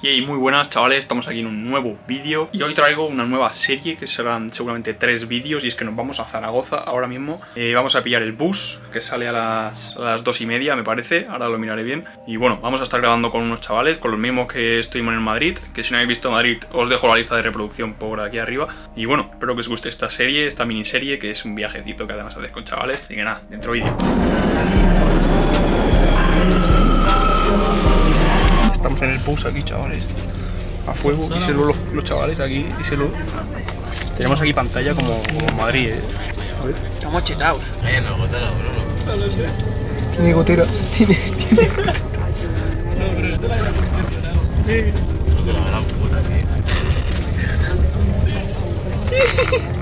Y muy buenas chavales, estamos aquí en un nuevo vídeo. Y hoy traigo una nueva serie que serán seguramente tres vídeos y es que nos vamos a Zaragoza ahora mismo. Eh, vamos a pillar el bus que sale a las, dos y media me parece, ahora lo miraré bien. Y bueno, vamos a estar grabando con unos chavales, con los mismos que estuvimos en Madrid que si no habéis visto Madrid os dejo la lista de reproducción por aquí arriba. Y bueno, espero que os guste esta serie, esta miniserie que es un viajecito que además hacéis con chavales. Así que nada, dentro vídeo Estamos en el bus aquí, chavales. A fuego, y se lo, los, los chavales aquí, y se lo. Tenemos aquí pantalla como, Madrid, eh. A ver. Estamos chetados. Eh, no, gotera, Bruno. Tiene goteras. Tiene. tiene... De la gran puta, tío.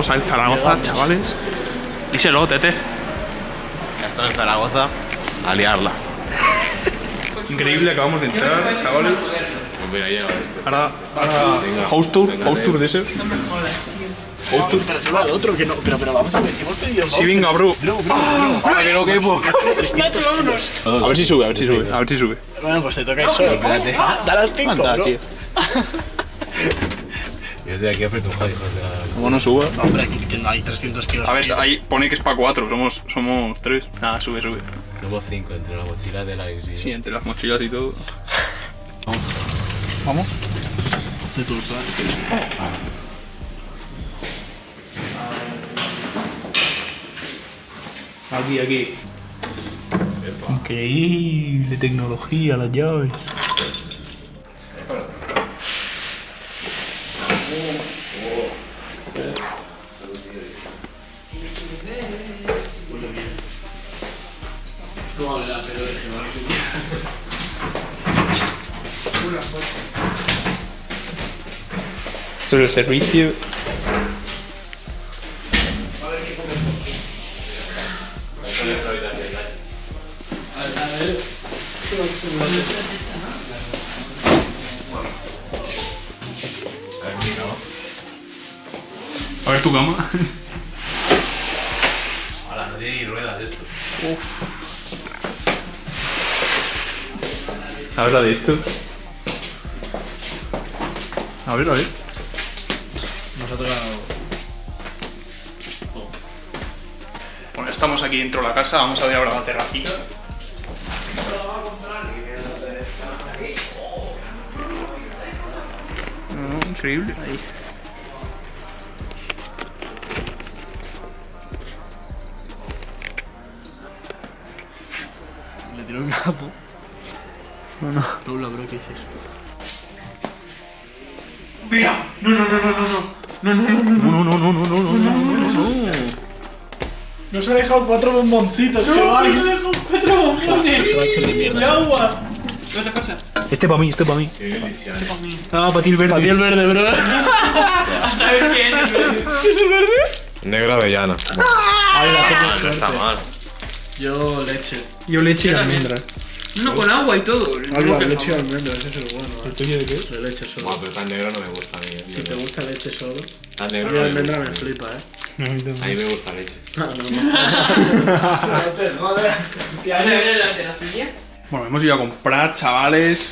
Vamos a ir a Zaragoza, chavales. Díselo, tete. Ya está en Zaragoza a liarla. Increíble, acabamos de entrar, chavales. Pues mira, llega esto. Ahora, ahora house tour, house tour de ese. House tour. Pero se va al otro, que no. Pero, pero vamos a ver, si hemos pedido. Sí, venga, bro. Ahora que no quepo. vámonos. A ver si sube, a ver si sube, a ver si sube. Bueno, pues te toca eso. Espérate. Dale al 5, Anda, bro. Yo estoy aquí apretujado, hijos de la... Como no suba. No, hombre, aquí que no hay 300 kilos. A ver, ahí pone que es para cuatro, somos, somos tres. Nada, sube, sube. Somos cinco entre la mochila de Alex y... Sí, entre las mochilas y todo. Vamos. De tu. Aquí, aquí. Increíble tecnología, las llaves. Muy. Es el servicio A ver tu cama. Esto. A ver la de esto. A ver, a ver. Nosotros. Bueno, estamos aquí dentro de la casa, vamos a ver ahora la terracita. No, increíble. Ahí. Tiró un capo. No, no. Dobla, bro, ¿qué es eso? Mira, no, no, no, no, no, no, no, no, no, no, no, no, no, no, no, no. Nos ha dejado cuatro bomboncitos, chavales. Nos ha dejado cuatro bombones. Se va a echar de mierda. agua. Este para mí, este para mí. Qué bendición. Ah, para ti el verde. Para ti el verde, bro. ¿Sabes quién es? ¿Es el verde? Negro avellana. Ay, la tengo No está mal. Yo leche. Yo leche y almendras. Uno con agua y todo. Alba, leche y almendras, ese es el bueno. ¿El tuyo de qué? De leche solo. Buah, pero tan negro no me gusta a mí. eh. Si te gusta leche solo. Tan A negro mí no me almendra me gusta. flipa, eh. No, a mí A también. me gusta leche. No, no, Bueno, hemos ido a comprar, chavales.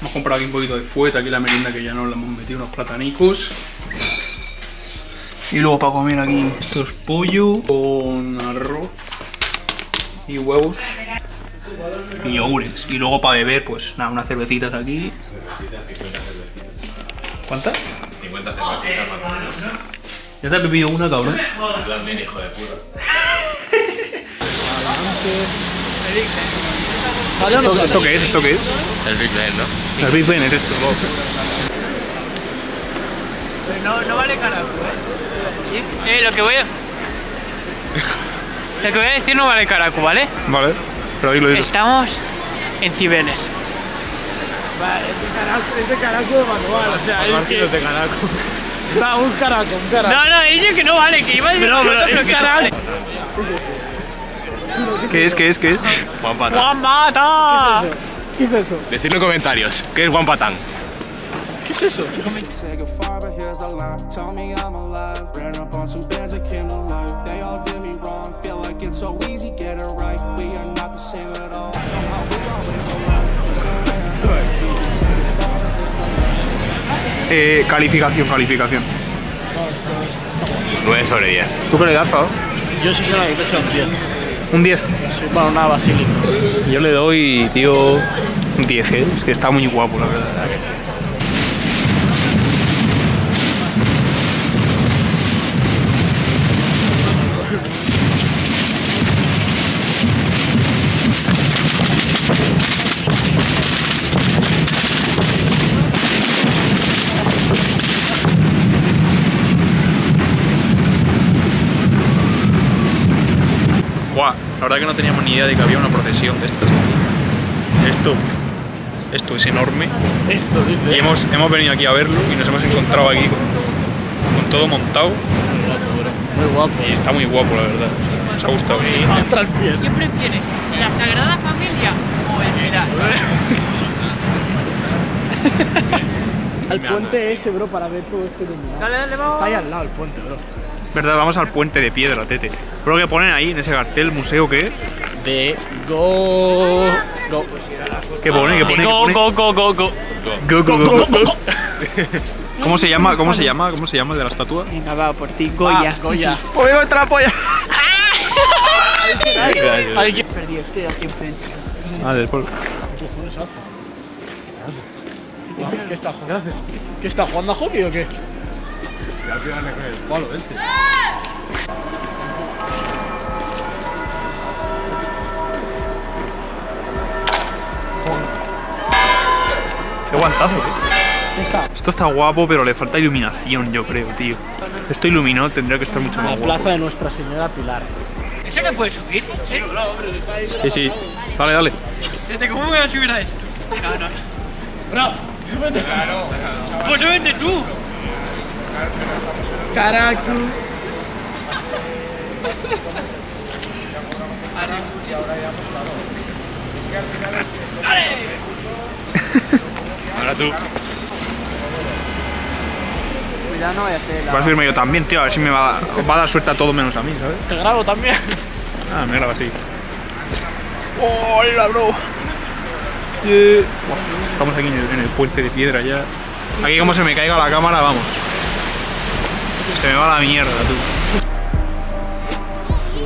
Hemos comprado aquí un poquito de fueta, aquí la merienda que ya nos la hemos metido, unos platanicos. Y luego para comer aquí, esto es pollo con arroz y huevos y yogures. Y luego para beber, pues nada, unas cervecitas aquí. ¿Cuántas? 50 cervecitas más o menos. Ya te has bebido una, cabrón. También, hijo de puta. ¿Esto, esto qué es? ¿Esto qué es? El Big Ben, ¿no? El Big Ben es esto. No, no vale carajo, ¿eh? Eh, lo que voy a... Lo que voy a decir no vale caraco, ¿vale? Vale, pero dilo, dilo. Estamos en Cibeles. Va, es de caraco, es de caraco de manual, o sea, es que... de caraco. Va, un caraco, un caraco. No, no, he dicho que no vale, que iba a decir Pero, pero, es que no caraco. vale. ¿Qué es? ¿Qué es? ¿Qué es? Juan Patán. ¡Juan Mata! ¿Qué es eso? Decidlo en comentarios. ¿Qué es Juan Patán? ¿Qué es eso? Say so easy, get it right. We are not the same at all. Somehow we always. Eh, calificación, calificación. 9 sobre 10. ¿Tú qué le das, Fao? Yo sí soy una iglesia un 10. Un 10. Sí, bueno, una basílica. Yo le doy, tío, un 10, ¿eh? Es que está muy guapo, la verdad. Buah, la verdad que no teníamos ni idea de que había una procesión de estas. Esto, esto es enorme. Esto, Y dice. hemos, hemos venido aquí a verlo y nos hemos encontrado aquí con, con todo montado. Muy guapo. Y está muy guapo, la verdad. O sea, nos ha gustado. Y- Hasta el pie. ¿Quién prefiere? ¿La Sagrada Familia o el Mirar? Al puente ese, bro, para ver todo esto iluminado. Dale, dale, vamos. Está ahí al lado el puente, bro. Verdad, vamos al puente de piedra, tete. Pero que ponen ahí en ese cartel, museo, ¿qué? De Go. Go. ¿Qué pone? ¿Qué pone? ¿Qué Go, go, go, go, go. Go, go, go, go. ¿Cómo se llama? ¿Cómo se llama? ¿Cómo se llama el de la estatua? Venga, va, por ti, Goya. Ah, Goya. ¡Pues me la polla! Hay que. Perdí, estoy aquí enfrente. Ah, del pueblo. ¿Qué está jugando? ¿Qué está jugando a hockey o qué? Qué guantazo, ¿eh? Esto está guapo, pero le falta iluminación, yo creo, tío. Esto iluminado tendría que estar mucho La más guapo. plaza de Nuestra Señora Pilar. ¿Eso no puede subir? ¿Sí? Sí, sí. Dale, dale. Desde ¿Cómo voy a subir a eso? No, no. Bro, súbete. Pues súbete tú. Caracu. Ahora tú. Cuidado, no vaya a hacer Voy a subirme yo también, tío, a ver si me va, va a dar suerte a todo menos a mí, ¿sabes? Te grabo también. Ah, me graba así. ¡Hola, bro! Yeah. Uf, estamos aquí en el, en el puente de piedra ya. Aquí como se me caiga la cámara, vamos. Se me va la mierda, tú.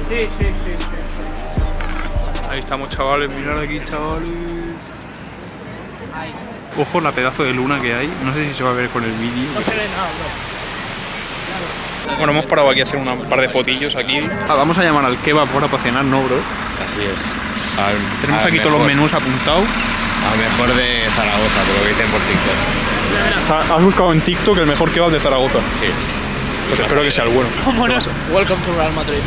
Sí, sí, sí. sí. Ahí estamos, chavales, mirad aquí, chavales. Ojo la pedazo de luna que hay. No sé si se va a ver con el vídeo. No se ve nada, bro. Bueno, hemos parado aquí a hacer un par de fotillos aquí. Ah, vamos a llamar al kebab ahora para cenar, ¿no, bro? Así es. Al- Tenemos al aquí todos los menús apuntados. Al mejor de Zaragoza, por lo que dicen por TikTok. Has buscado en TikTok el mejor kebab de Zaragoza. Sí. Pues espero que sea el bueno. vámonos. Welcome to Real Madrid.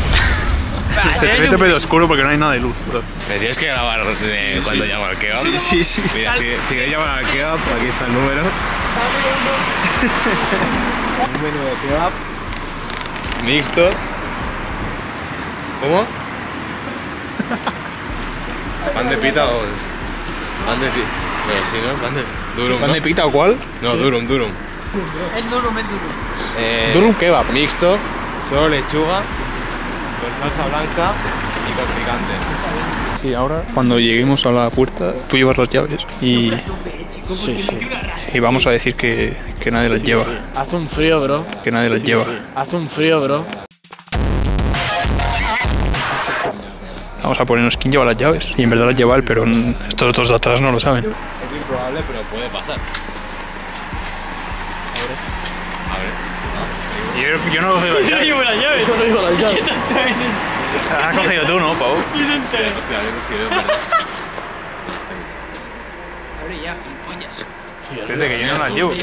Se te mete pedo oscuro porque no hay nada de luz, bro. Me tienes que grabar de cuando llamo al kebab. Sí, sí, sí. Mira, si, si queréis llamar al kebab, aquí está el número. Un menú de kebab. Mixto. ¿Cómo? ¿Pan de pita o...? Pan de pita. Eh, sí, ¿no? Pan de... Durum, ¿Pan ¿no? de pita o cuál? No, durum, durum. Es duro, es duro. Eh, Durum kebab. Mixto, solo lechuga, con salsa blanca y con picante. Sí, ahora cuando lleguemos a la puerta, tú llevas las llaves y, Sí, sí. y vamos a decir que, que nadie las lleva. Hace un frío, bro. Que nadie las lleva. Hace un frío, bro. Vamos a ponernos quién lleva las llaves. Y en verdad las lleva él, pero estos dos de atrás no lo saben. Es improbable, pero puede pasar. Abre. Yo, yo no he cogido las llaves. llevo las llaves. Yo no digo las llaves. Las has cogido tú, ¿no, Pau? Hostia, hemos querido perder. Abre ya, gilipollas. Desde que yo no las llevo. Que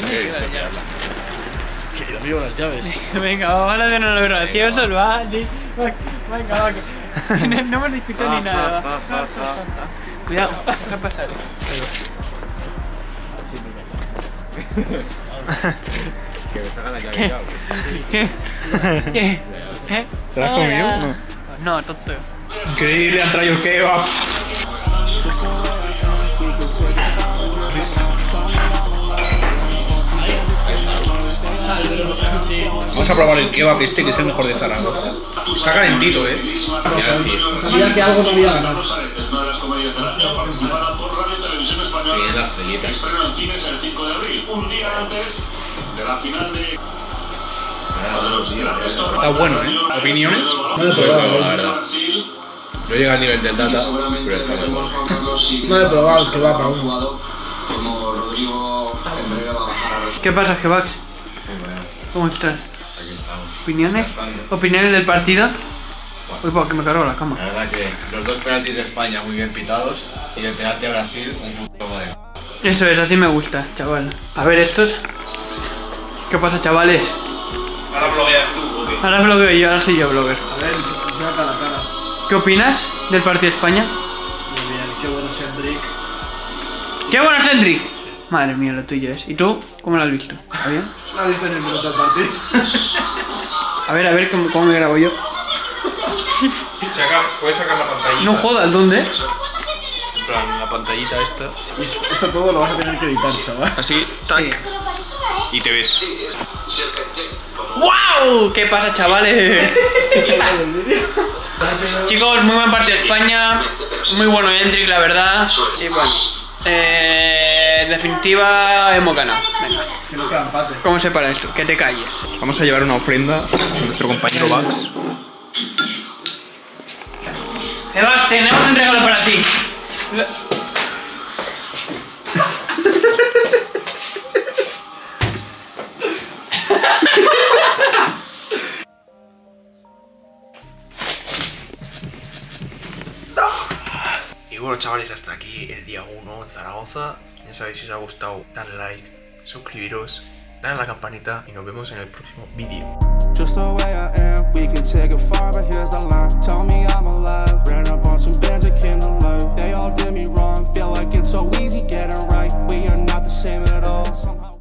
yo digo las llaves. Venga, vamos a hacer unos graciosos, va. Venga, va. No, no hemos discutido ni nada. Cuidado, ¿qué ha pasado? Que me sacan la llave. ya. ¿Qué? ¿Qué? ¿Eh? ¿Te la has comido? No. No, tonto. Increíble, han traído el kebab. Vamos a probar el kebab este que es el mejor de Zaragoza. Está calentito, eh. Sabía que algo no había las en cines el 5 de abril, un día antes de la final de. Está bueno, eh. ¿Opiniones? No lo he probado, La verdad. No llega al nivel del data, pero está muy bueno. No lo he probado el kebab aún. Como Rodrigo en breve va a bajar a ¿Qué pasa, Gebax? ¿Cómo estás? Aquí estamos. ¿Opiniones? ¿Opiniones del partido? Uy, pa, que me cargo la cama. La verdad que los dos penaltis de España muy bien pitados y el penalti de Brasil un puto modelo. Eso es, así me gusta, chaval. A ver, estos. ¿Qué pasa, chavales? Ahora blogueas tú, ¿o qué? Ahora blogueo yo, ahora soy yo blogger. A ver, cara a cara. ¿Qué opinas del partido de España? Muy bien, qué bueno es Hendrik. ¡Qué bueno, Cedric! Madre mía, lo tuyo es. ¿Y tú? ¿Cómo lo has visto? ¿Está bien? ¿No has visto en el minuto del partido? A ver, a ver cómo, cómo me grabo yo. Saca, puedes sacar la pantallita. No jodas, ¿dónde? En plan, la pantallita esta. Esto- Esto todo lo vas a tener que editar, chaval. Así, tac. Y te ves. ¡Wow! ¿Qué pasa, chavales? Chicos, muy buen partido de España. Muy bueno Hendrik, la verdad. Y bueno, eh, en definitiva hemos ganado. Venga. ¿cómo se para esto? Que te calles. Vamos a llevar una ofrenda a nuestro compañero Bax. Sebas, tenemos un regalo para ti. Y bueno chavales, hasta aquí el día 1 en Zaragoza. Ya sabéis si os ha gustado, dadle like, suscribiros, dale a la campanita y nos vemos en el próximo vídeo. We can take it far, but here's the line. Tell me I'm alive. Ran up on some bands that came to life. They all did me wrong. Feel like it's so easy getting right. We are not the same at all. Somehow